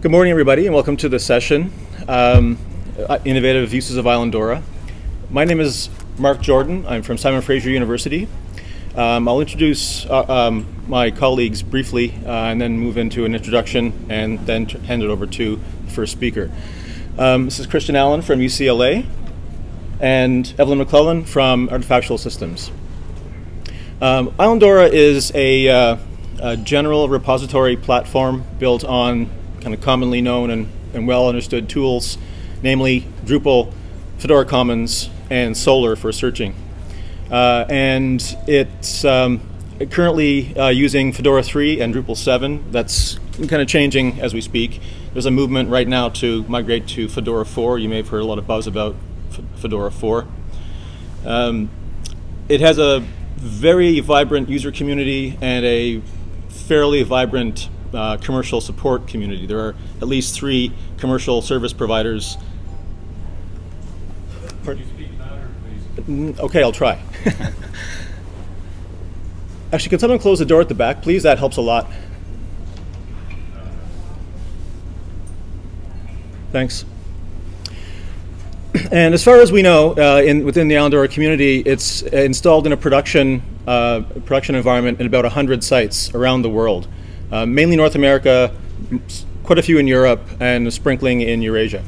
Good morning, everybody, and welcome to the session, um, uh, Innovative Uses of Islandora. My name is Mark Jordan. I'm from Simon Fraser University. Um, I'll introduce uh, um, my colleagues briefly uh, and then move into an introduction and then hand it over to the first speaker. Um, this is Kristian Allen from UCLA and Evelyn McLellan from Artefactual Systems. Um, Islandora is a, uh, a general repository platform built on kind of commonly known and, and well understood tools, namely Drupal, Fedora Commons, and Solr for searching. Uh, and it's um, currently uh, using Fedora 3 and Drupal 7. That's kind of changing as we speak. There's a movement right now to migrate to Fedora 4. You may have heard a lot of buzz about F Fedora 4. Um, it has a very vibrant user community and a fairly vibrant uh, commercial support community. There are at least three commercial service providers. Mm, okay, I'll try. Actually, can someone close the door at the back, please? That helps a lot. Thanks. And as far as we know, uh, in, within the Islandora community, it's installed in a production, uh, production environment in about 100 sites around the world uh, mainly North America, quite a few in Europe, and a sprinkling in Eurasia.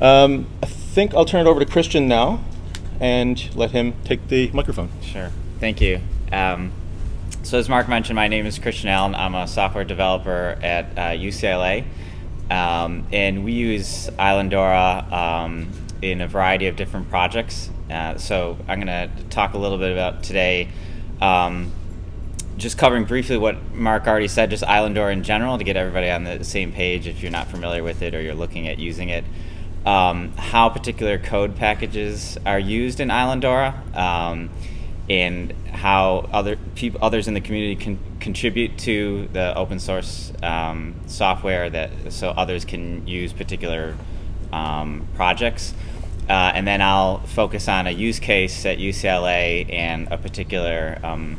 Um, I think I'll turn it over to Kristian now and let him take the microphone. Sure. Thank you. Um, so as Mark mentioned, my name is Kristian Allen. I'm a software developer at uh, UCLA. Um, and we use Islandora um, in a variety of different projects. Uh, so I'm going to talk a little bit about today um, just covering briefly what Mark already said, just Islandora in general, to get everybody on the same page if you're not familiar with it or you're looking at using it. Um, how particular code packages are used in Islandora, um, and how other people, others in the community can contribute to the open source um, software that so others can use particular um, projects. Uh, and then I'll focus on a use case at UCLA and a particular um,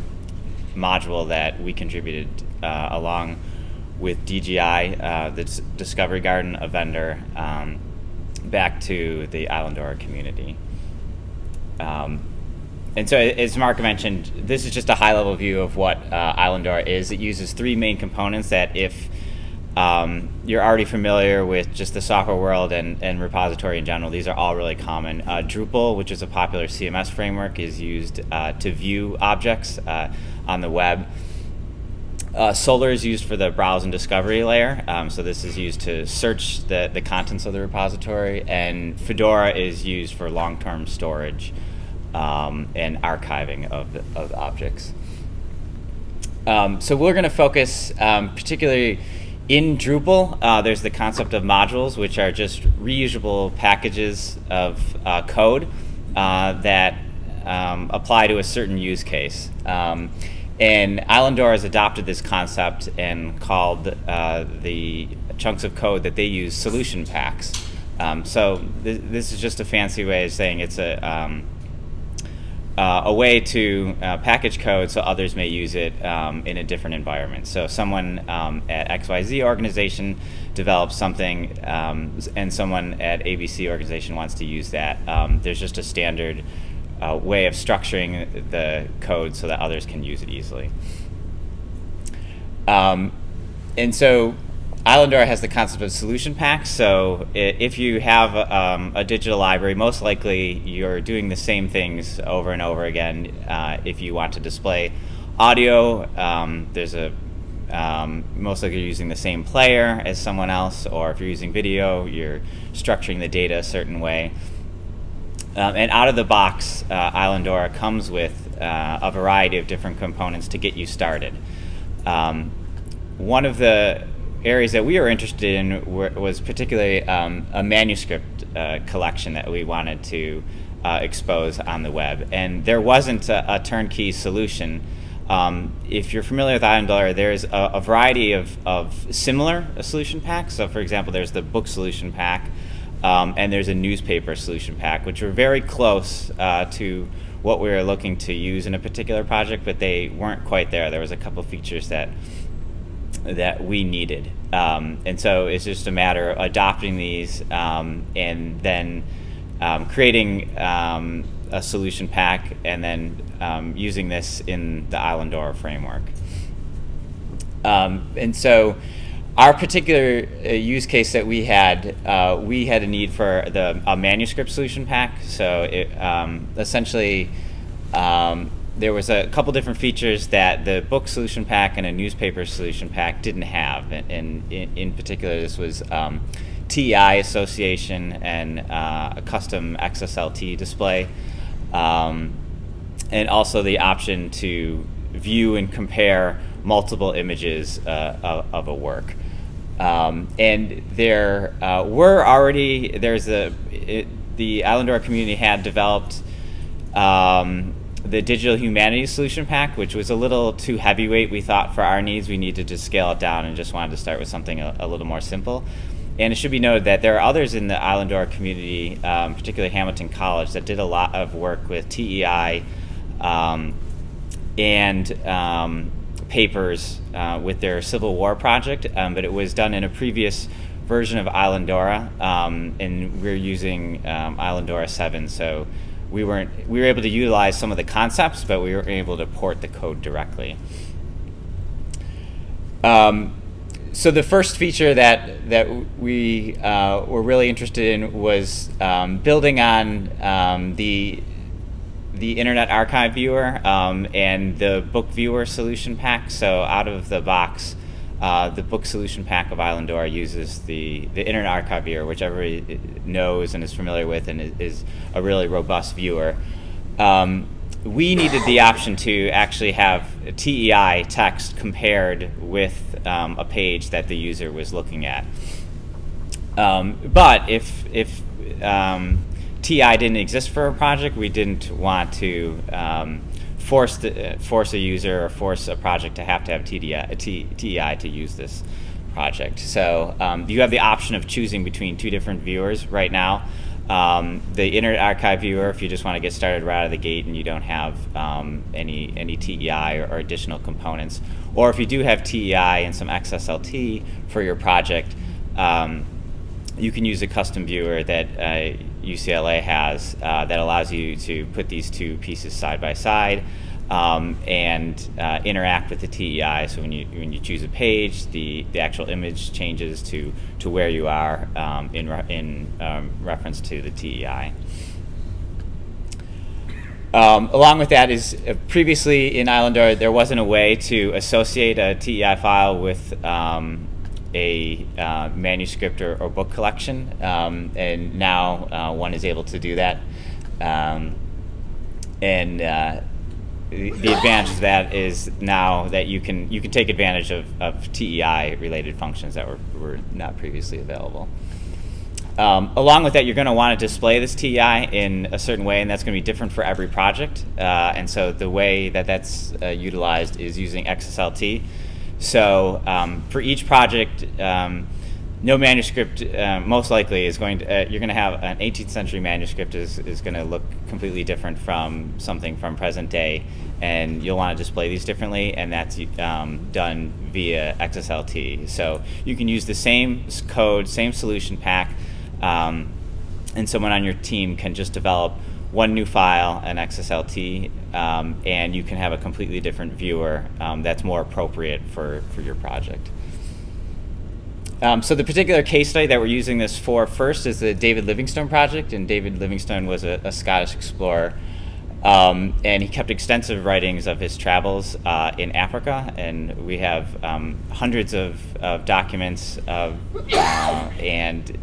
module that we contributed uh, along with DGI, uh, the Discovery Garden, a vendor, um, back to the Islandora community. Um, and so, as Mark mentioned, this is just a high-level view of what uh, Islandora is. It uses three main components that if um, you're already familiar with just the software world and, and repository in general. These are all really common. Uh, Drupal, which is a popular CMS framework, is used uh, to view objects uh, on the web. Uh, Solr is used for the browse and discovery layer. Um, so this is used to search the, the contents of the repository. And Fedora is used for long-term storage um, and archiving of, of objects. Um, so we're going to focus um, particularly in Drupal, uh, there's the concept of modules, which are just reusable packages of uh, code uh, that um, apply to a certain use case. Um, and Islandora has adopted this concept and called uh, the chunks of code that they use solution packs. Um, so th this is just a fancy way of saying it's a um, uh, a way to uh, package code so others may use it um, in a different environment. So someone um, at XYZ organization develops something um, and someone at ABC organization wants to use that. Um, there's just a standard uh, way of structuring the code so that others can use it easily. Um, and so Islandora has the concept of solution packs. So if you have um, a digital library, most likely you're doing the same things over and over again. Uh, if you want to display audio, um, there's a um, most likely you're using the same player as someone else, or if you're using video, you're structuring the data a certain way. Um, and out of the box, uh, Islandora comes with uh, a variety of different components to get you started. Um, one of the areas that we were interested in were, was particularly um, a manuscript uh, collection that we wanted to uh, expose on the web. And there wasn't a, a turnkey solution. Um, if you're familiar with Islandora, there's a, a variety of, of similar solution packs. So, for example, there's the book solution pack, um, and there's a newspaper solution pack, which were very close uh, to what we were looking to use in a particular project, but they weren't quite there. There was a couple features that that we needed. Um, and so it's just a matter of adopting these um, and then um, creating um, a solution pack and then um, using this in the Islandora framework. Um, and so our particular uh, use case that we had, uh, we had a need for the a manuscript solution pack. So it, essentially, there was a couple different features that the book solution pack and a newspaper solution pack didn't have. And in, in particular, this was um, TEI association and uh, a custom XSLT display, um, and also the option to view and compare multiple images uh, of, of, a work. Um, and there uh, were already, there's a, it, the Islandora community had developed um, the digital humanities solution pack, which was a little too heavyweight, we thought for our needs. We needed to scale it down and just wanted to start with something a, a little more simple. And it should be noted that there are others in the Islandora community, um, particularly Hamilton College, that did a lot of work with TEI um, and um, papers uh, with their Civil War project, um, but it was done in a previous version of Islandora, um, and we're using um, Islandora 7. So we weren't we were able to utilize some of the concepts, but we were able to port the code directly. Um, so the first feature that that we uh, were really interested in was um, building on um, the the Internet Archive Viewer um, and the Book Viewer solution pack. So out of the box, uh, the book solution pack of Islandora uses the, the Internet Archive viewer, which everybody knows and is familiar with and is, a really robust viewer. Um, we needed the option to actually have TEI text compared with um, a page that the user was looking at. Um, but if, if um, TEI didn't exist for a project, we didn't want to force the, force a user or force a project to have to have TDI, T, TEI to use this project. So um, you have the option of choosing between two different viewers right now. Um, the Internet Archive viewer, if you just want to get started right out of the gate and you don't have um, any any TEI or, or, additional components, or if you do have TEI and some XSLT for your project, um, you can use a custom viewer that uh, UCLA has uh, that allows you to put these two pieces side by side um, and uh, interact with the TEI. So when you when you choose a page, the, the actual image changes to to where you are um, in re in um, reference to the TEI. Um, along with that is uh, previously in Islandora there wasn't a way to associate a TEI file with um, a uh, manuscript or, or, book collection, um, and now uh, one is able to do that. Um, and uh, the, advantage of that is now that you can you can take advantage of, of TEI related functions that were, were not previously available. Um, along with that, you're going to want to display this TEI in a certain way, and that's going to be different for every project. Uh, and so the way that that's uh, utilized is using XSLT. So um, for each project, um, no manuscript uh, most likely is going to, uh, you're going to have an 18th century manuscript is, is going to look completely different from something from present day and you'll want to display these differently and that's um, done via XSLT. So you can use the same code, same solution pack um, and someone on your team can just develop one new file, an XSLT, um, and you can have a completely different viewer um, that's more appropriate for, for your project. Um, so the particular case study that we're using this for first is the David Livingstone project, and David Livingstone was a, a Scottish explorer. Um, and he kept extensive writings of his travels uh, in Africa, and we have um, hundreds of, of documents of, uh, and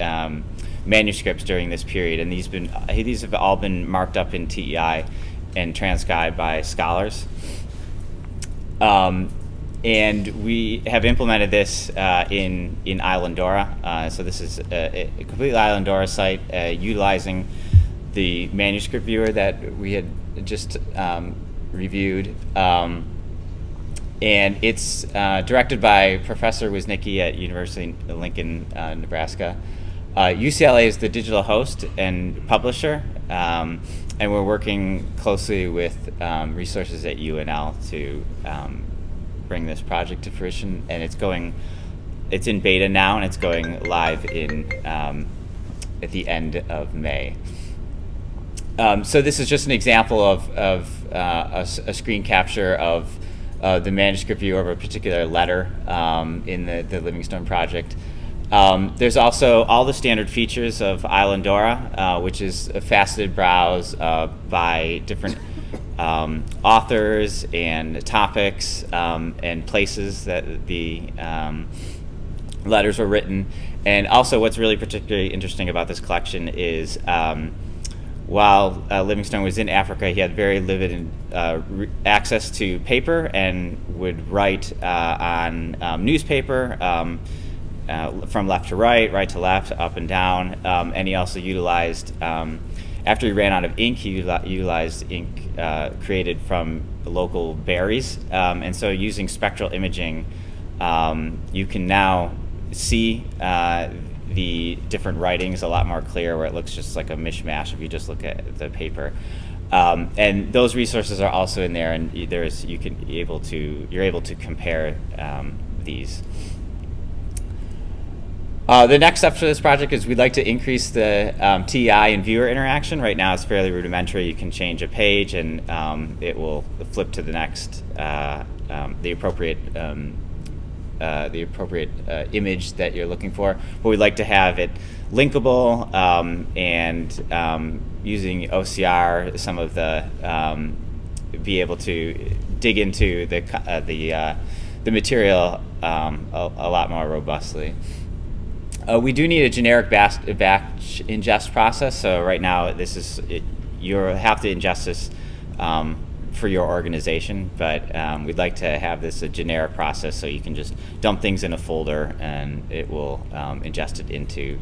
um, manuscripts during this period, and these been these have all been marked up in TEI and transcribed by scholars. Um, and we have implemented this uh, in in Islandora. Uh, so this is a, a completely Islandora site uh, utilizing the manuscript viewer that we had just um, reviewed. Um, and it's uh, directed by Professor Wisnicki at University of Lincoln, uh, Nebraska. UCLA uh, is the digital host and publisher, um, and we're working closely with um, resources at UNL to um, bring this project to fruition, and it's going. It's in beta now, and it's going live in um, at the end of May. Um, so this is just an example of, of uh, a, a, screen capture of uh, the manuscript view of a particular letter um, in the, the Livingstone project. Um, there's also all the standard features of Islandora, uh, which is a faceted browse uh, by different um, authors and topics um, and places that the um, letters were written. And also, what's really particularly interesting about this collection is um, while uh, Livingstone was in Africa, he had very limited uh, access to paper and would write uh, on um, newspaper um, uh, from left to right, right to left, up and down. Um, and he also utilized, um, after he ran out of ink, he utilized ink uh, created from local berries. Um, and so, using spectral imaging, um, you can now see uh, the different writings a lot more clear where it looks just like a mishmash if you just look at the paper. Um, and those resources are also in there, and there's you can able to you're able to compare um, these. Uh, the next step for this project is we'd like to increase the um, TEI and viewer interaction. Right now it's fairly rudimentary. You can change a page and um, it will flip to the next, uh, um, the appropriate um, uh, the appropriate uh, image that you're looking for. But we'd like to have it linkable um, and um, using OCR, some of the be able to dig into the uh, the uh, the material a, a, lot more robustly. Uh, we do need a generic batch, ingest process. So right now, this is you have to ingest this um, for your organization, but um, we'd like to have this a generic process so you can just dump things in a folder and it will um, ingest it into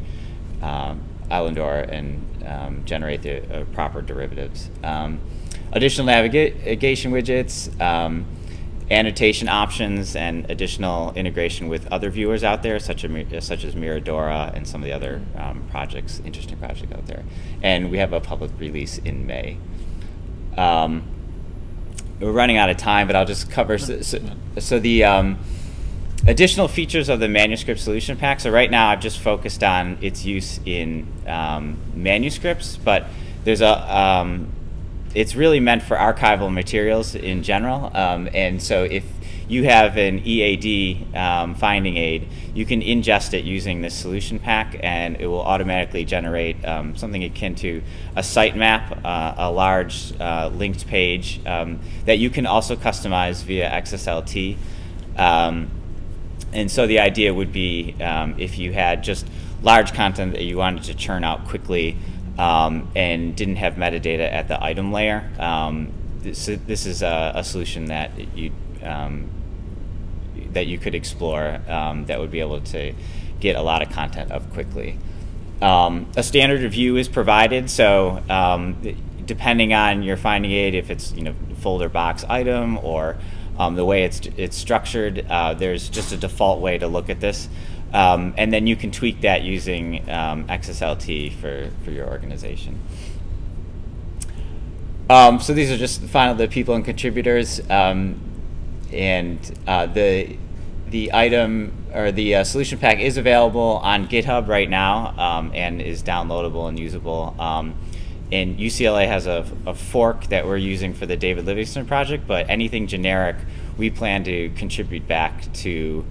um, Islandora and um, generate the uh, proper derivatives. Um, additional navigation widgets, um, annotation options, and additional integration with other viewers out there, such as, such as Mirador and some of the other projects, interesting projects out there. And we have a public release in May. Um, we're running out of time, but I'll just cover. So, so, so the um, additional features of the manuscript solution pack. So right now, I've just focused on its use in um, manuscripts, but there's a um, it's really meant for archival materials in general. Um, and so if you have an EAD um, finding aid, you can ingest it using this solution pack and it will automatically generate um, something akin to a sitemap, uh, a large uh, linked page um, that you can also customize via XSLT. Um, and so the idea would be um, if you had just large content that you wanted to churn out quickly um, and didn't have metadata at the item layer, this, this is a, a solution that you um, that you could explore um, that would be able to get a lot of content up quickly. Um, a standard review is provided, so um, depending on your finding aid, if it's you know folder box item or um, the way it's it's structured, uh, there's just a default way to look at this, um, and then you can tweak that using um, XSLT for for your organization. so these are just the final the people and contributors. Um, and uh, the the item or the uh, solution pack is available on GitHub right now um, and is downloadable and usable. Um, and UCLA has a, a, fork that we're using for the David Livingstone project, but anything generic, we plan to contribute back to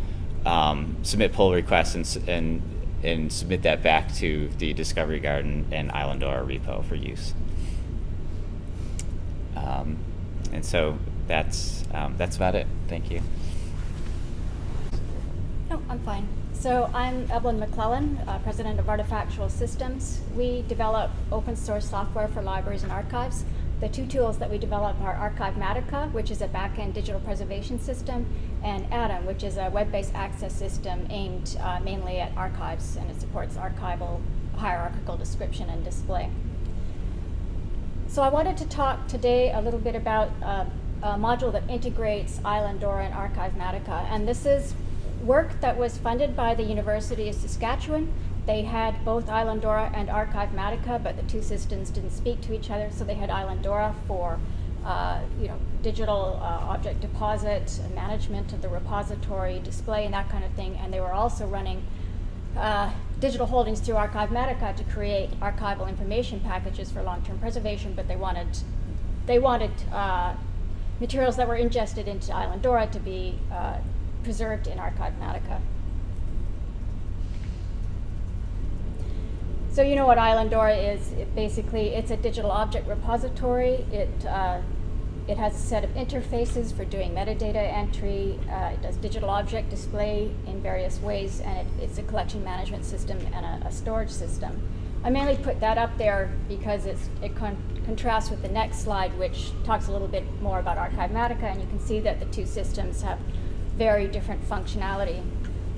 um, submit pull requests and, and, and submit that back to the Discovery Garden and Islandora repo for use. Um, and so that's um, that's about it. Thank you. No, I'm fine. So I'm Evelyn McLellan, uh, president of Artefactual Systems. We develop open source software for libraries and archives. The two tools that we develop are Archivematica, which is a back-end digital preservation system, and AtoM, which is a web-based access system aimed uh, mainly at archives, and it supports archival hierarchical description and display. So I wanted to talk today a little bit about uh, a module that integrates Islandora and Archivematica. And this is work that was funded by the University of Saskatchewan. They had both Islandora and Archivematica, but the two systems didn't speak to each other, so they had Islandora for uh, you know, digital uh, object deposit, management of the repository, display, and that kind of thing. And they were also running uh, digital holdings through Archivematica to create archival information packages for long-term preservation, but they wanted they wanted uh, materials that were ingested into Islandora to be uh, preserved in Archivematica. So you know what Islandora is. It basically, it's a digital object repository. It, uh, it has a set of interfaces for doing metadata entry. Uh, it does digital object display in various ways, and it, it's a collection management system and a, a, storage system. I mainly put that up there because it con contrasts with the next slide, which talks a little bit more about Archivematica, and you can see that the two systems have very different functionality.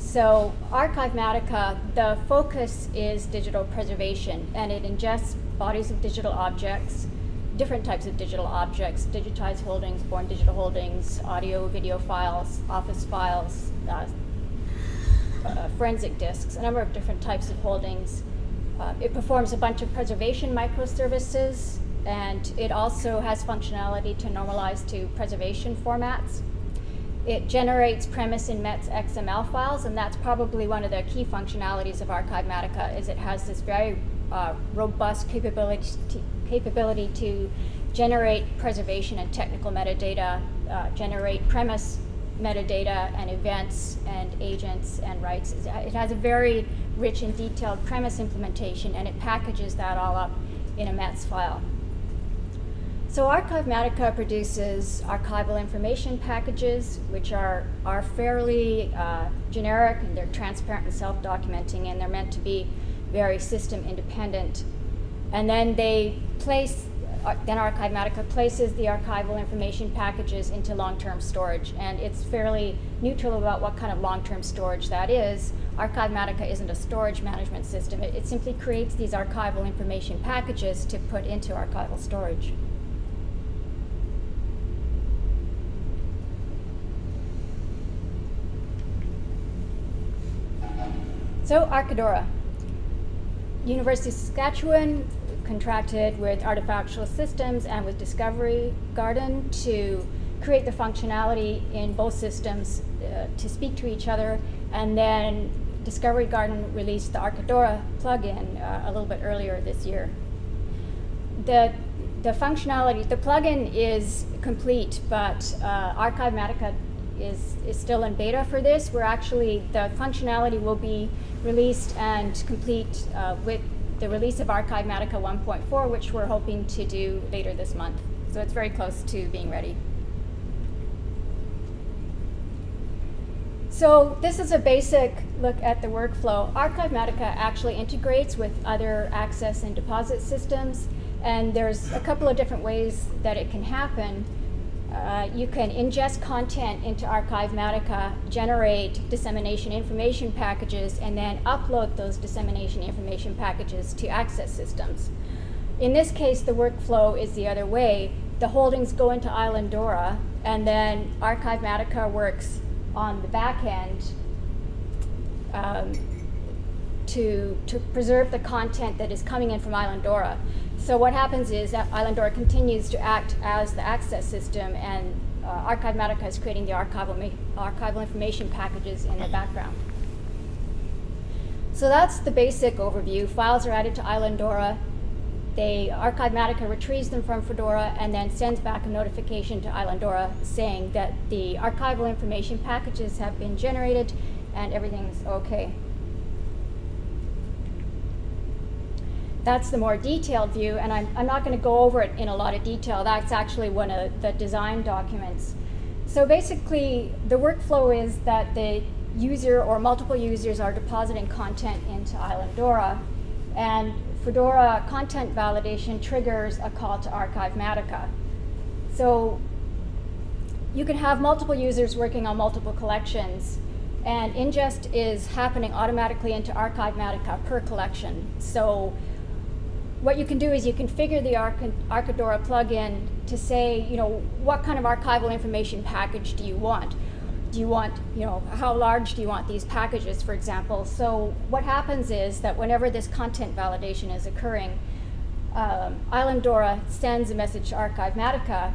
So Archivematica, the focus is digital preservation, and it ingests bodies of digital objects, different types of digital objects, digitized holdings, born digital holdings, audio, video files, office files, uh, uh, forensic disks, a number of different types of holdings. Uh, it performs a bunch of preservation microservices, and it also has functionality to normalize to preservation formats. It generates PREMIS and METS XML files, and that's probably one of the key functionalities of Archivematica is it has this very uh, robust capability to, capability to generate preservation and technical metadata, uh, generate PREMIS metadata and events and agents and rights. It has a very rich and detailed PREMIS implementation, and it packages that all up in a METS file. So Archivematica produces archival information packages, which are, are fairly uh, generic and they're transparent and self-documenting and they're meant to be very system independent. And then they place, uh, then Archivematica places the archival information packages into long-term storage. And it's fairly neutral about what kind of long-term storage that is. Archivematica isn't a storage management system. It, it simply creates these archival information packages to put into archival storage. So Archidora, University of Saskatchewan contracted with Artefactual Systems and with Discovery Garden to create the functionality in both systems uh, to speak to each other. And then Discovery Garden released the Archidora plugin uh, a little bit earlier this year. The, the functionality, the plugin is complete, but uh, Archivematica is, is still in beta for this. We're actually, the functionality will be released and complete uh, with the release of Archivematica 1.4, which we're hoping to do later this month. So it's very close to being ready. So this is a basic look at the workflow. Archivematica actually integrates with other access and deposit systems, and there's a couple of different ways that it can happen. Uh, you can ingest content into Archivematica, generate dissemination information packages, and then upload those dissemination information packages to access systems. In this case, the workflow is the other way. The holdings go into Islandora, and then Archivematica works on the back end um, to, to preserve the content that is coming in from Islandora. So what happens is that Islandora continues to act as the access system and uh, Archivematica is creating the archival, archival information packages in the background. So that's the basic overview. Files are added to Islandora. They, Archivematica retrieves them from Fedora and then sends back a notification to Islandora saying that the archival information packages have been generated and everything's okay. That's the more detailed view, and I'm, I'm not going to go over it in a lot of detail. That's actually one of the design documents. So basically, the workflow is that the user or multiple users are depositing content into Islandora, and Fedora content validation triggers a call to Archivematica. So you can have multiple users working on multiple collections, and ingest is happening automatically into Archivematica per collection. So what you can do is you configure the Arch Archidora plugin to say, you know, what kind of archival information package do you want? Do you want, you know, how large do you want these packages, for example? So what happens is that whenever this content validation is occurring, um, Islandora sends a message to Archivematica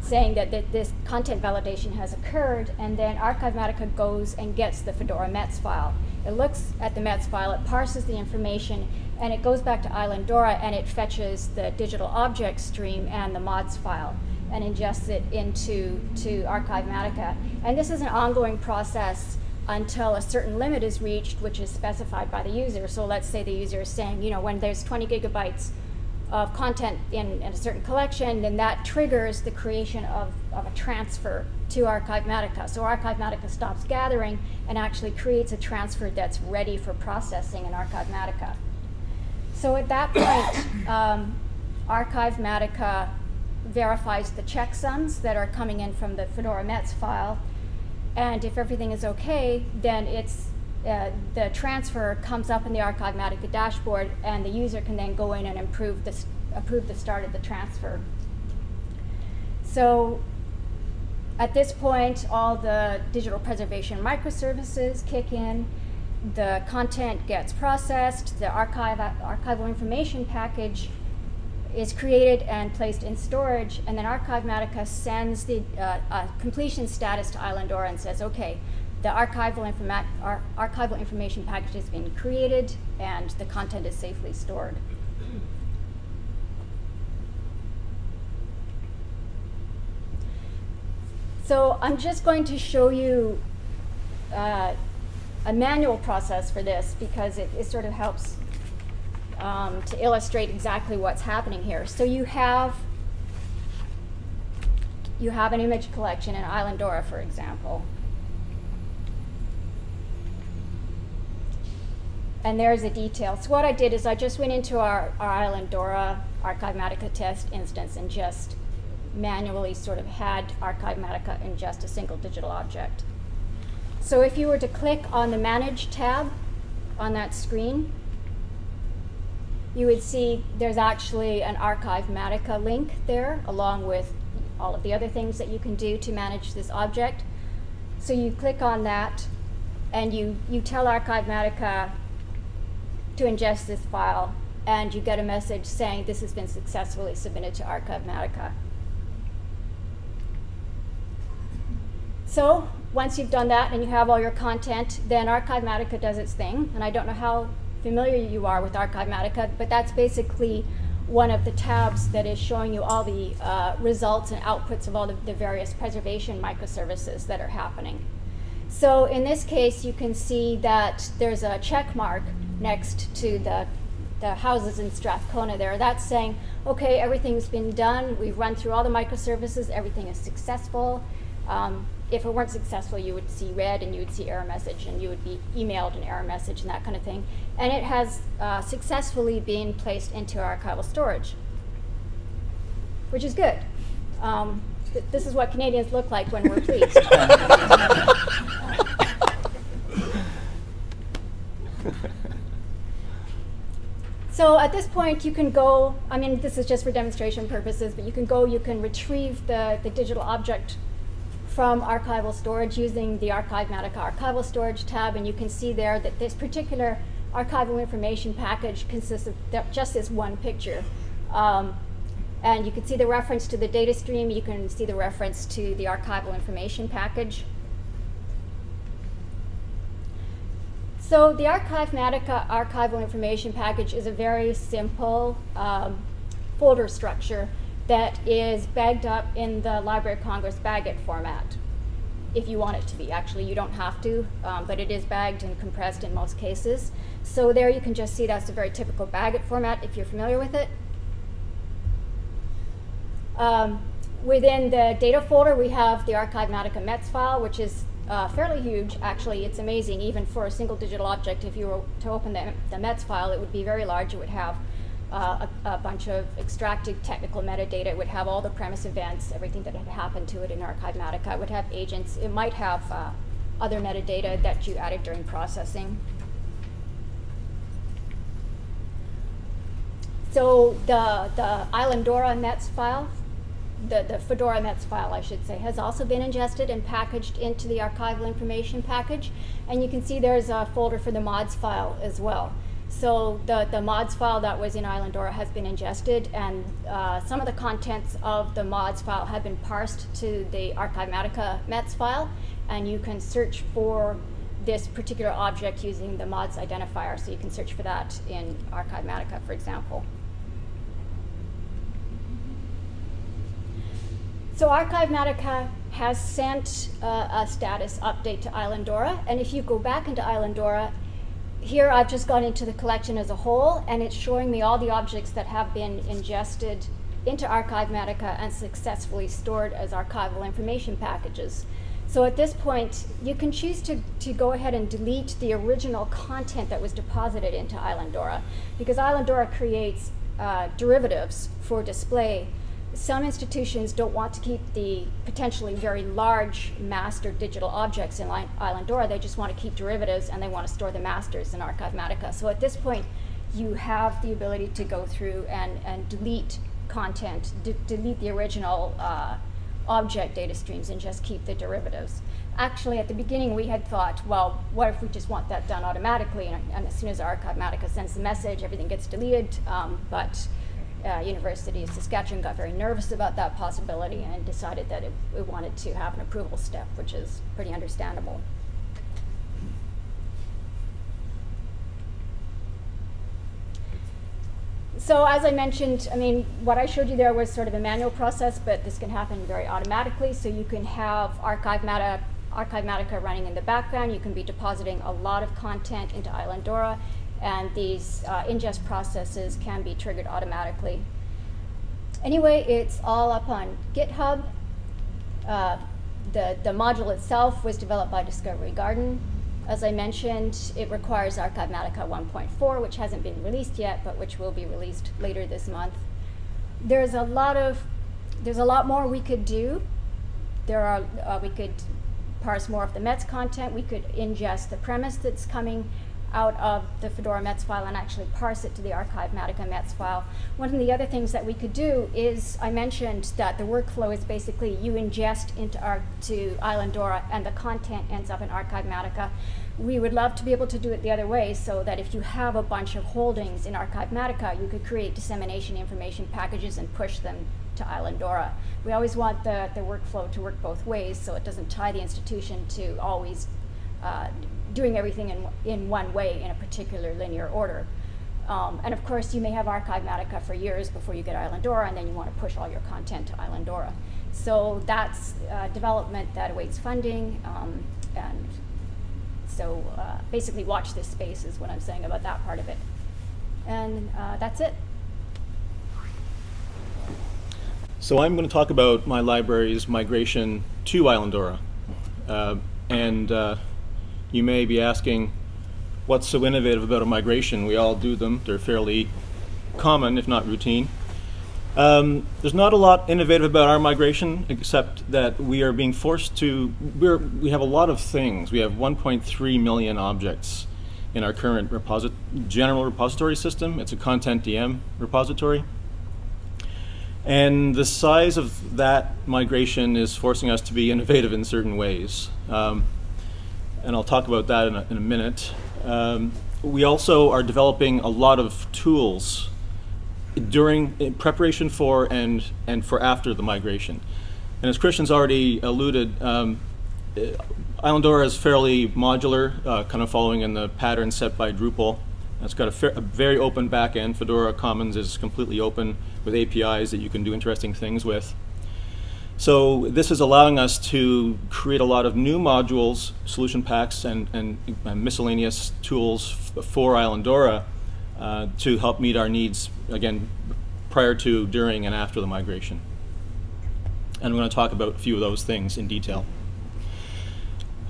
saying that, that this content validation has occurred, and then Archivematica goes and gets the Fedora METS file. It looks at the METS file, it parses the information, and it goes back to Islandora and it fetches the digital object stream and the MODS file and ingests it into to Archivematica. And this is an ongoing process until a certain limit is reached, which is specified by the user. So let's say the user is saying, you know, when there's 20 gigabytes of content in, in a certain collection, then that triggers the creation of, of a transfer to Archivematica. So Archivematica stops gathering and actually creates a transfer that's ready for processing in Archivematica. So at that point, um, Archivematica verifies the checksums that are coming in from the Fedora METS file. And if everything is okay, then it's uh, the transfer comes up in the Archivematica dashboard, and the user can then go in and improve the, approve the start of the transfer. So at this point, all the digital preservation microservices kick in, the content gets processed, the archive, archival information package is created and placed in storage, and then Archivematica sends the uh, completion status to Islandora and says, okay, the archival, ar archival information package has been created and the content is safely stored. So I'm just going to show you uh, a manual process for this because it, it sort of helps um, to illustrate exactly what's happening here. So you have you have an image collection in Islandora, for example. And there's a detail. So what I did is I just went into our, our Islandora Archivematica test instance and just manually sort of had Archivematica ingest a single digital object. So if you were to click on the Manage tab on that screen, you would see there's actually an Archive Archivematica link there, along with all of the other things that you can do to manage this object. So you click on that, and you, you tell Archivematica to ingest this file, and you get a message saying this has been successfully submitted to Archivematica. So once you've done that and you have all your content, then Archivematica does its thing. And I don't know how familiar you are with Archivematica, but that's basically one of the tabs that is showing you all the uh, results and outputs of all the, the, various preservation microservices that are happening. So in this case, you can see that there's a check mark next to the, the houses in Strathcona there. That's saying, okay, everything's been done. We've run through all the microservices. Everything is successful. Um, if it weren't successful, you would see red and you would see error message and you would be emailed an error message and that kind of thing. And it has uh, successfully been placed into archival storage, which is good. Um, th this is what Canadians look like when we're pleased. So at this point, you can go, I mean, this is just for demonstration purposes, but you can go, you can retrieve the, the digital object from archival storage using the Archivematica archival storage tab, and you can see there that this particular archival information package consists of just this one picture. Um, and you can see the reference to the data stream, you can see the reference to the archival information package. So the Archivematica archival information package is a very simple um, folder structure that is bagged up in the Library of Congress BagIt format. If you want it to be, actually, you don't have to, um, but it is bagged and compressed in most cases. So there you can just see that's a very typical BagIt format if you're familiar with it. Um, within the data folder, we have the Archivematica METS file, which is uh, fairly huge. Actually, it's amazing. Even for a single digital object, if you were to open the, the METS file, it would be very large. It would have uh, a, a, bunch of extracted technical metadata. It would have all the PREMIS events, everything that had happened to it in Archivematica. It would have agents. It might have uh, other metadata that you added during processing. So the, the Islandora METS file, the, the Fedora METS file, I should say, has also been ingested and packaged into the archival information package. And you can see there's a folder for the MODS file as well. So the, the MODS file that was in Islandora has been ingested, and uh, some of the contents of the MODS file have been parsed to the Archivematica METS file, and you can search for this particular object using the MODS identifier. So you can search for that in Archivematica, for example. So Archivematica has sent uh, a status update to Islandora, and if you go back into Islandora, here I've just gone into the collection as a whole, and it's showing me all the objects that have been ingested into Archivematica and successfully stored as archival information packages. So at this point, you can choose to, to go ahead and delete the original content that was deposited into Islandora, because Islandora creates uh, derivatives for display some institutions don't want to keep the potentially very large master digital objects in Islandora. They just want to keep derivatives and they want to store the masters in Archivematica. So at this point, you have the ability to go through and, and delete content, delete the original uh, object data streams and just keep the derivatives. Actually, at the beginning, we had thought, well, what if we just want that done automatically? And, and as soon as Archivematica sends the message, everything gets deleted. Um, but uh, University of Saskatchewan got very nervous about that possibility and decided that it, it wanted to have an approval step, which is pretty understandable. So as I mentioned, I mean, what I showed you there was sort of a manual process, but this can happen very automatically. So you can have Archivematica, Archivematica running in the background. You can be depositing a lot of content into Islandora and these uh, ingest processes can be triggered automatically. Anyway, it's all up on GitHub. Uh, the, the module itself was developed by Discovery Garden. As I mentioned, it requires Archivematica 1.4, which hasn't been released yet, but which will be released later this month. There's a lot of, there's a lot more we could do. There are, uh, we could parse more of the METS content. We could ingest the PREMIS that's coming out of the Fedora METS file and actually parse it to the Archivematica METS file. One of the other things that we could do is, I mentioned that the workflow is basically you ingest into our, to Islandora and the content ends up in Archivematica. We would love to be able to do it the other way so that if you have a bunch of holdings in Archivematica, you could create dissemination information packages and push them to Islandora. We always want the, the workflow to work both ways so it doesn't tie the institution to always uh, doing everything in, in one way in a particular linear order. Um, and of course, you may have Archivematica for years before you get Islandora, and then you want to push all your content to Islandora. So that's uh, development that awaits funding. Um, and so uh, basically, watch this space is what I'm saying about that part of it. And uh, that's it. So I'm going to talk about my library's migration to Islandora. Uh, and uh, you may be asking, what's so innovative about a migration? We all do them. They're fairly common, if not routine. Um, there's not a lot innovative about our migration, except that we are being forced to, we have a lot of things. We have 1.3 million objects in our current reposit general repository system. It's a CONTENTdm repository. And the size of that migration is forcing us to be innovative in certain ways. Um, and I'll talk about that in a, in a minute. Um, we also are developing a lot of tools during preparation for and and for after the migration. And as Kristian's already alluded, um, Islandora is fairly modular, uh, kind of following in the pattern set by Drupal. It's got a, a, very open backend. Fedora Commons is completely open with APIs that you can do interesting things with. So this is allowing us to create a lot of new modules, solution packs, and, and, and miscellaneous tools for Islandora uh, to help meet our needs, again, prior to, during, and after the migration. And I'm going to talk about a few of those things in detail.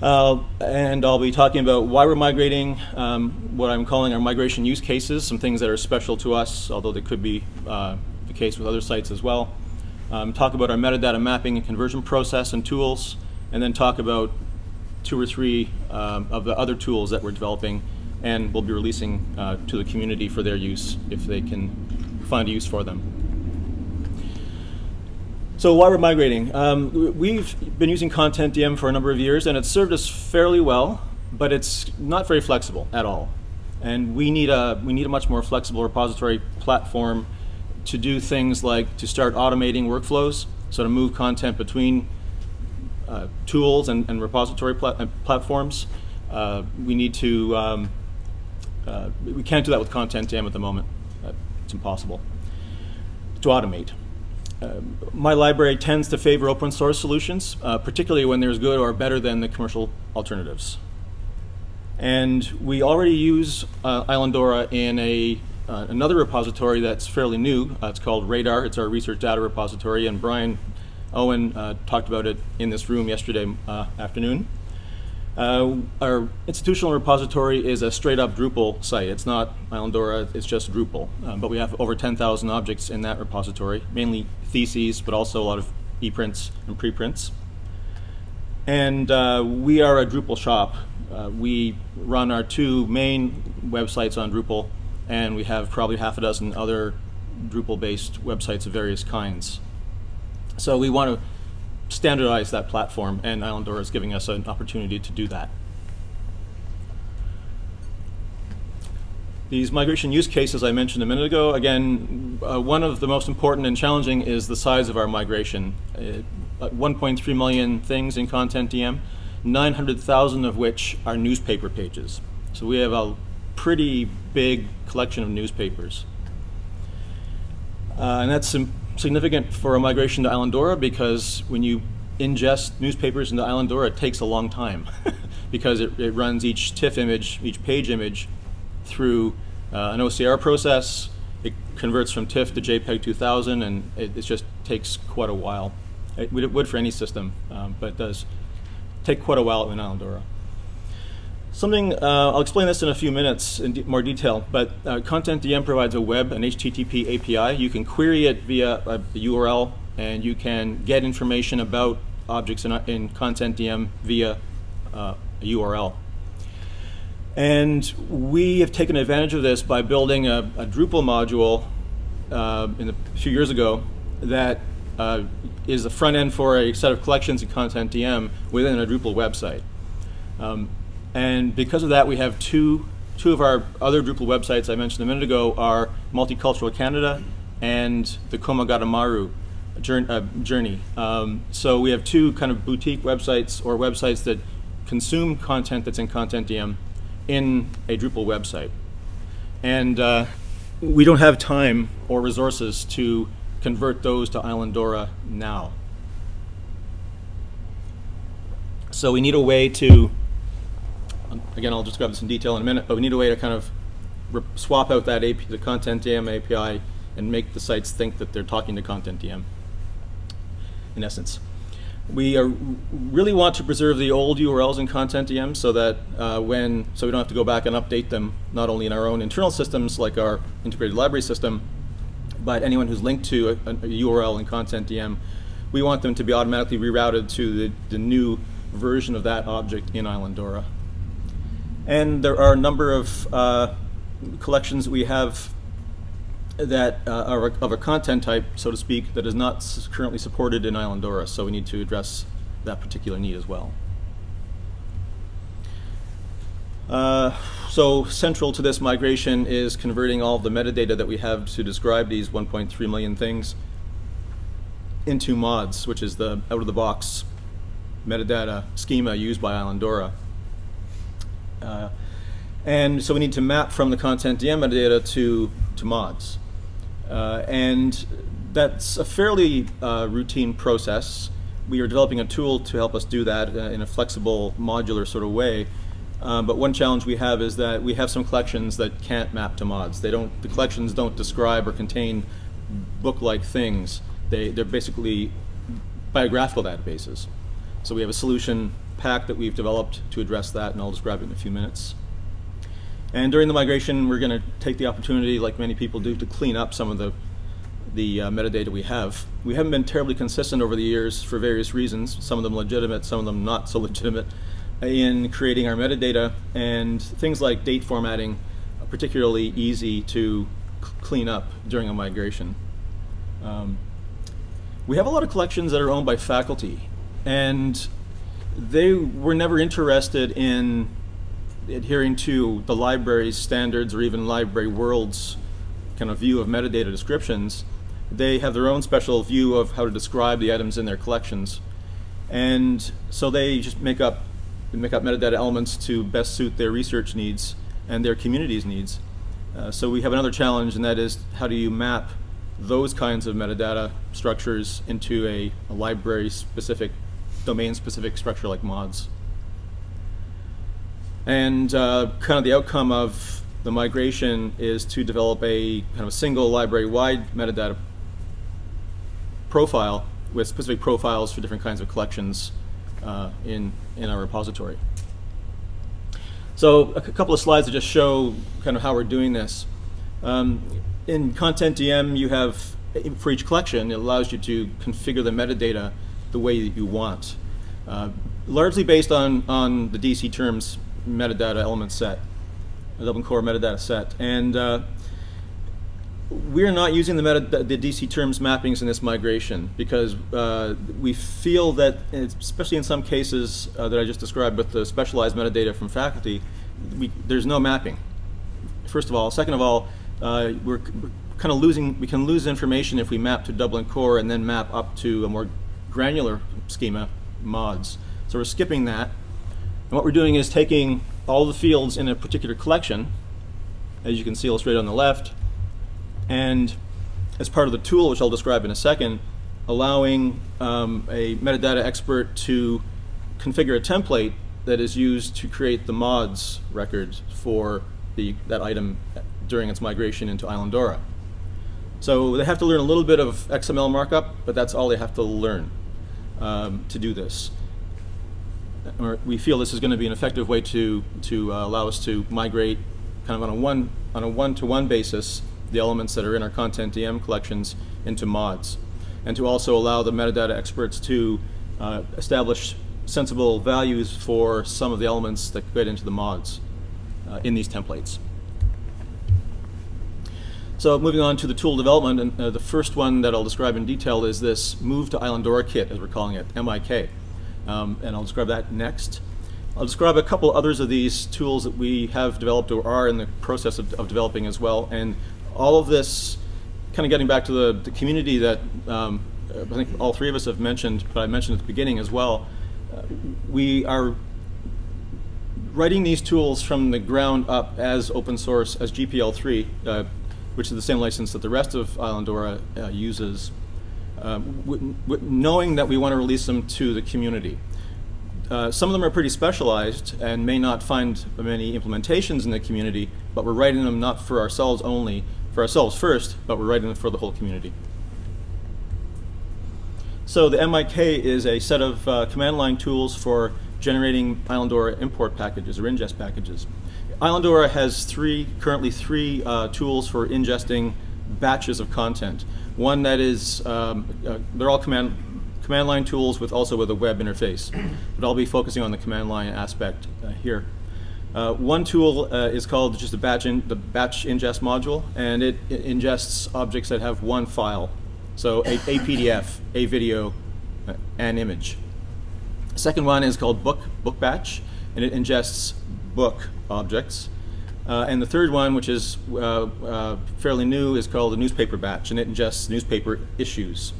Uh, and I'll be talking about why we're migrating, um, what I'm calling our migration use cases, some things that are special to us, although they could be uh, the case with other sites as well um, talk about our metadata mapping and conversion process and tools, and then talk about two or three um, of the other tools that we're developing and we'll be releasing uh, to the community for their use if they can find a use for them. So why we're migrating? Um, we've been using CONTENTdm for a number of years and it's served us fairly well, but it's not very flexible at all. And we need a we need a much more flexible repository platform to do things like to start automating workflows, so to move content between uh, tools and, and repository uh, platforms. Uh, we need to um, uh, we can't do that with CONTENTdm at the moment. Uh, it's impossible to automate. Uh, my library tends to favor open source solutions, particularly when they're good or better than the commercial alternatives. And we already use Islandora in a uh, another repository that's fairly new. Uh, it's called Radar. It's our research data repository, and Brian Owen uh, talked about it in this room yesterday uh, afternoon. Uh, our institutional repository is a straight-up Drupal site. It's not Islandora, it's just Drupal. Um, but we have over 10,000 objects in that repository, mainly theses, but also a lot of e-prints and preprints. And uh, we are a Drupal shop. we run our two main websites on Drupal, and we have probably half a dozen other Drupal-based websites of various kinds. So we want to standardize that platform, and Islandora is giving us an opportunity to do that. These migration use cases I mentioned a minute ago, again, uh, one of the most important and challenging is the size of our migration. Uh, 1.3 million things in CONTENTdm, 900,000 of which are newspaper pages. So we have a pretty big collection of newspapers. Uh, and that's significant for a migration to Islandora because when you ingest newspapers into Islandora, it takes a long time because it, it, runs each TIFF image, each page image, through uh, an OCR process. It converts from TIFF to JPEG 2000, and it, it just takes quite a while. It would, it would for any system, um, but it does take quite a while in Islandora. Something, uh, I'll explain this in a few minutes in de more detail, but uh, CONTENTdm provides a web, an HTTP API. You can query it via a, URL, and you can get information about objects in, in CONTENTdm via uh, a URL. And we have taken advantage of this by building a, a Drupal module uh, in a few years ago that uh, is the front end for a set of collections in CONTENTdm within a Drupal website. Um, and because of that, we have two, two of our other Drupal websites I mentioned a minute ago are Multicultural Canada and the Komagata uh, journey. Um, so we have two kind of boutique websites or websites that consume content that's in CONTENTdm in a Drupal website. And uh, we don't have time or resources to convert those to Islandora now. So we need a way to again, I'll describe this in detail in a minute, but we need a way to kind of swap out that AP, the CONTENTdm API and make the sites think that they're talking to CONTENTdm, in essence. We are, really want to preserve the old URLs in CONTENTdm so that uh, when, so we don't have to go back and update them, not only in our own internal systems like our integrated library system, but anyone who's linked to a, a URL in CONTENTdm, we want them to be automatically rerouted to the, the new version of that object in Islandora. And there are a number of uh, collections we have that uh, are of a content type, so to speak, that is not currently supported in Islandora, so we need to address that particular need as well. Uh, so central to this migration is converting all the metadata that we have to describe these 1.3 million things into MODS, which is the out-of-the-box metadata schema used by Islandora. Uh, and so we need to map from the CONTENTdm metadata to, to MODS. Uh, and that's a fairly uh, routine process. We are developing a tool to help us do that uh, in a flexible, modular sort of way. Uh, but one challenge we have is that we have some collections that can't map to MODS. They don't, the collections don't describe or contain book-like things. They, they're basically biographical databases. So we have a solution pack that we've developed to address that, and I'll describe it in a few minutes. And during the migration, we're going to take the opportunity, like many people do, to clean up some of the, the uh, metadata we have. We haven't been terribly consistent over the years for various reasons, some of them legitimate, some of them not so legitimate, in creating our metadata, and things like date formatting are particularly easy to clean up during a migration. Um, we have a lot of collections that are owned by faculty, and they were never interested in adhering to the library's standards or even library worlds kind of view of metadata descriptions, they have their own special view of how to describe the items in their collections. And so they just make up, make up metadata elements to best suit their research needs and their community's needs. Uh, so we have another challenge, and that is how do you map those kinds of metadata structures into a, a library-specific, domain-specific structure like MODS. And uh, kind of the outcome of the migration is to develop a kind of a single library-wide metadata profile with specific profiles for different kinds of collections uh, in, in our repository. So a couple of slides that just show kind of how we're doing this. Um, in CONTENTdm, you have, for each collection, it allows you to configure the metadata the way that you want. Uh, largely based on, on the DC terms metadata element set, the Dublin Core metadata set. And uh, we're not using the, meta, the DC terms mappings in this migration because uh, we feel that, especially in some cases uh, that I just described with the specialized metadata from faculty, we, there's no mapping. First of all. Second of all, uh, we're, we're kind of losing, we can lose information if we map to Dublin Core and then map up to a more granular schema, MODS. So we're skipping that. And what we're doing is taking all the fields in a particular collection, as you can see illustrated on the left, and as part of the tool, which I'll describe in a second, allowing um, a metadata expert to configure a template that is used to create the mods record for the, that item during its migration into Islandora. So they have to learn a little bit of XML markup, but that's all they have to learn um, to do this. We feel this is going to be an effective way to, to uh, allow us to migrate kind of on a one on a one-to-one -one basis the elements that are in our CONTENTdm collections into MODS, and to also allow the metadata experts to uh, establish sensible values for some of the elements that get into the MODS uh, in these templates. So moving on to the tool development, and uh, the first one that I'll describe in detail is this Move to Islandora kit, as we're calling it, MIK. Um, and I'll describe that next. I'll describe a couple others of these tools that we have developed or are in the process of, of developing as well. And all of this, kind of getting back to the, the community that um, I think all three of us have mentioned, but I mentioned at the beginning as well, uh, we are writing these tools from the ground up as open source, as GPL3, uh, which is the same license that the rest of Islandora uh, uses, um, knowing that we want to release them to the community. Uh, some of them are pretty specialized and may not find many implementations in the community, but we're writing them not for ourselves only, for ourselves first, but we're writing them for the whole community. So the MIK is a set of uh, command line tools for generating Islandora import packages or ingest packages. Islandora has three, currently three uh, tools for ingesting batches of content. One that is, um, uh, they're all command, command line tools with also with a web interface, but I'll be focusing on the command line aspect uh, here. Uh, one tool uh, is called just the batch, in, the batch ingest module, and it, it, ingests objects that have one file. So a, a PDF, a video, uh, an image. Second one is called book, book batch, and it ingests book objects. Uh, and the third one, which is uh, uh, fairly new, is called the newspaper batch, and it ingests newspaper issues.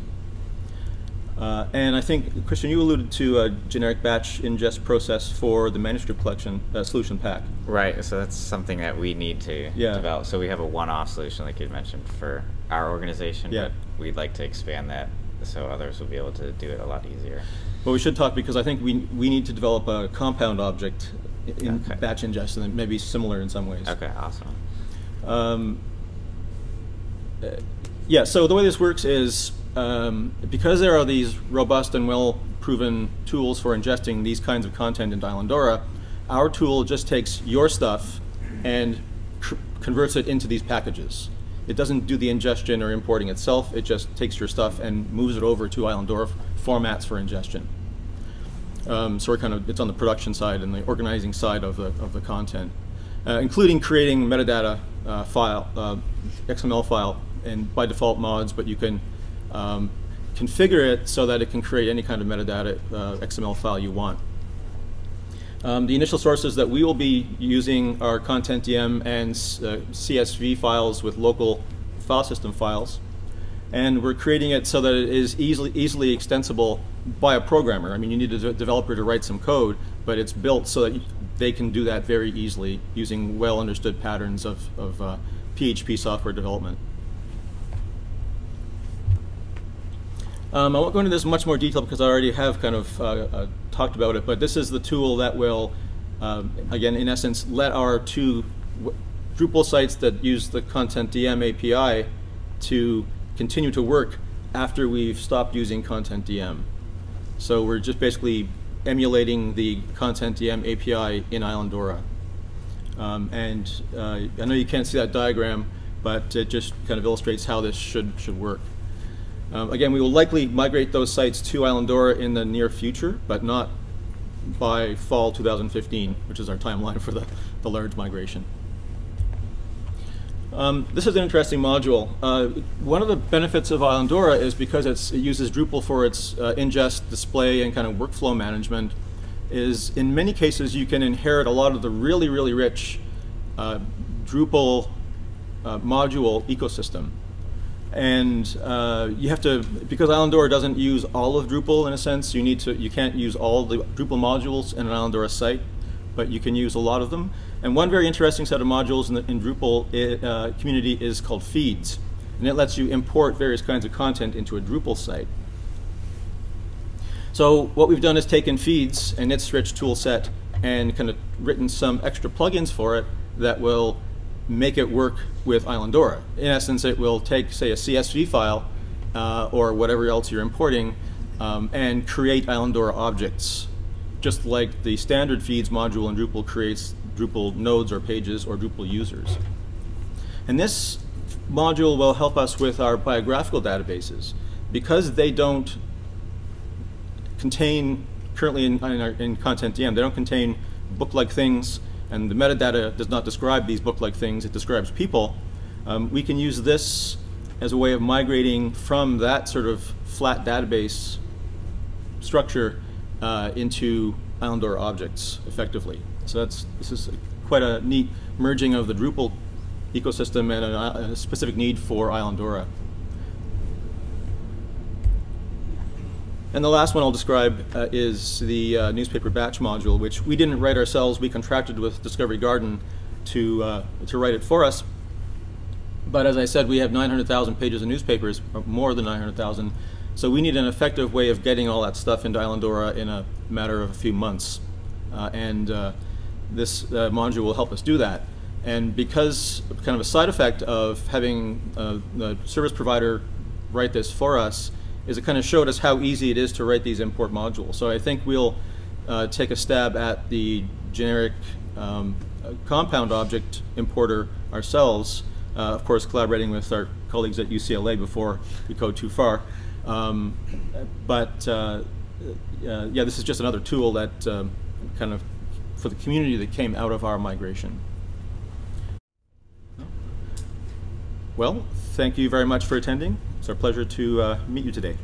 Uh, and I think, Kristian, you alluded to a generic batch ingest process for the manuscript collection uh, solution pack. Right, so that's something that we need to yeah. develop. So we have a one-off solution, like you mentioned, for our organization, yeah. but we'd like to expand that so others will be able to do it a lot easier. Well, we should talk because I think we, we need to develop a compound object in okay. batch ingest and maybe similar in some ways. Okay, awesome. Um, uh, yeah, so the way this works is um, because there are these robust and well proven tools for ingesting these kinds of content into Islandora, our tool just takes your stuff and converts it into these packages. It doesn't do the ingestion or importing itself, it just takes your stuff and moves it over to Islandora formats for ingestion. Um, so we're kind of, it's on the production side and the organizing side of the, of the content, uh, including creating metadata uh, file, uh, XML file, and by default MODS, but you can um, configure it so that it can create any kind of metadata uh, XML file you want. Um, the initial sources that we will be using are CONTENTdm and uh, CSV files with local file system files. And we're creating it so that it is easily, easily extensible by a programmer. I mean, you need a developer to write some code, but it's built so that they can do that very easily using well understood patterns of, of uh, PHP software development. Um, I won't go into this much more detail because I already have kind of uh, uh, talked about it, but this is the tool that will, um, again, in essence, let our two Drupal sites that use the CONTENTdm API to continue to work after we've stopped using CONTENTdm. So we're just basically emulating the CONTENTdm API in Islandora. Um, and uh, I know you can't see that diagram, but it just kind of illustrates how this should, should work. Um, again, we will likely migrate those sites to Islandora in the near future, but not by fall 2015, which is our timeline for the, the large migration. Um, this is an interesting module. Uh, one of the benefits of Islandora is because it uses Drupal for its uh, ingest, display, and kind of workflow management, is in many cases you can inherit a lot of the really, really rich uh, Drupal uh, module ecosystem. And uh, you have to, because Islandora doesn't use all of Drupal in a sense, you need to, you can't use all the Drupal modules in an Islandora site, but you can use a lot of them. And one very interesting set of modules in the in Drupal uh, community is called feeds. And it lets you import various kinds of content into a Drupal site. So what we've done is taken feeds and its rich tool set and kind of written some extra plugins for it that will make it work with Islandora. In essence, it will take, say, a CSV file uh, or whatever else you're importing um, and create Islandora objects, just like the standard feeds module in Drupal creates Drupal nodes or pages or Drupal users. And this module will help us with our biographical databases. Because they don't contain, currently in, in, our, in CONTENTdm, they don't contain book-like things and the metadata does not describe these book-like things, it describes people, um, we can use this as a way of migrating from that sort of flat database structure uh, into Islandora objects effectively. So that's this is quite a neat merging of the Drupal ecosystem and a, a specific need for Islandora. And the last one I'll describe uh, is the uh, newspaper batch module, which we didn't write ourselves. We contracted with Discovery Garden to, uh, to write it for us. But as I said, we have 900,000 pages of newspapers, more than 900,000. So we need an effective way of getting all that stuff into Islandora in a matter of a few months. Uh, and uh, this uh, module will help us do that. And because kind of a side effect of having the service provider write this for us, is it kind of showed us how easy it is to write these import modules. So I think we'll uh, take a stab at the generic um, compound object importer ourselves, uh, of course collaborating with our colleagues at UCLA before we go too far. Um, but uh, uh, yeah, this is just another tool that um, kind of for the community that came out of our migration. Well, thank you very much for attending. It's our pleasure to uh, meet you today.